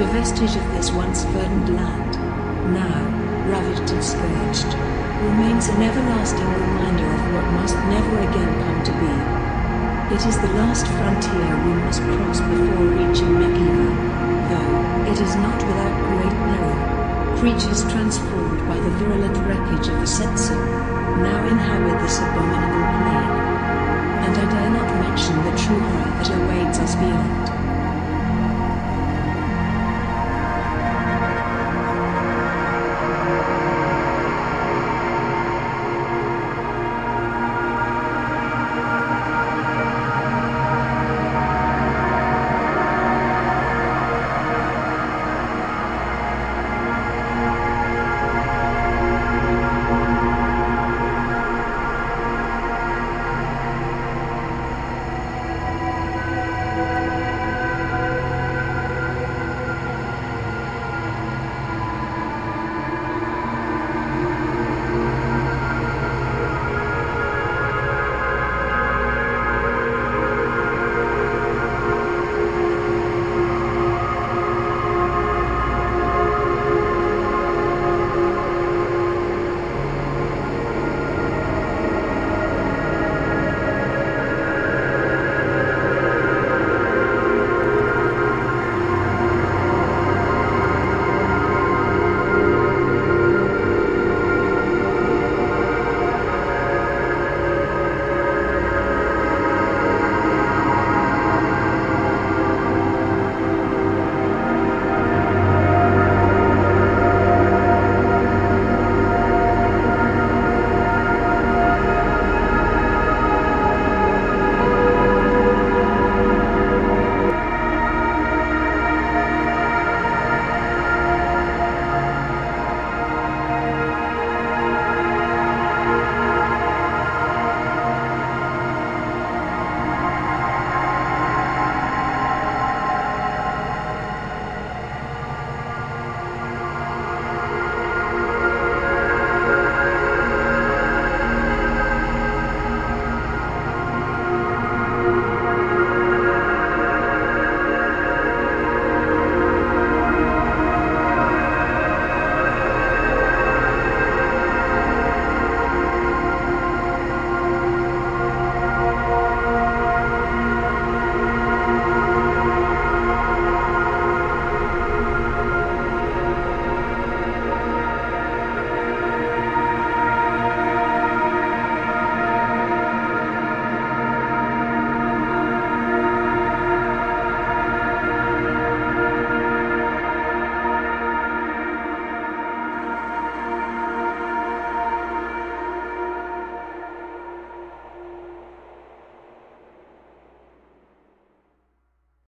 The vestige of this once verdant land, now ravaged and scourged, remains an everlasting reminder of what must never again come to be. It is the last frontier we must cross before reaching Mekiva, though it is not without great peril. Creatures transformed by the virulent wreckage of the Setsu now inhabit this abominable plain. And I dare not mention the true horror that awaits us beyond.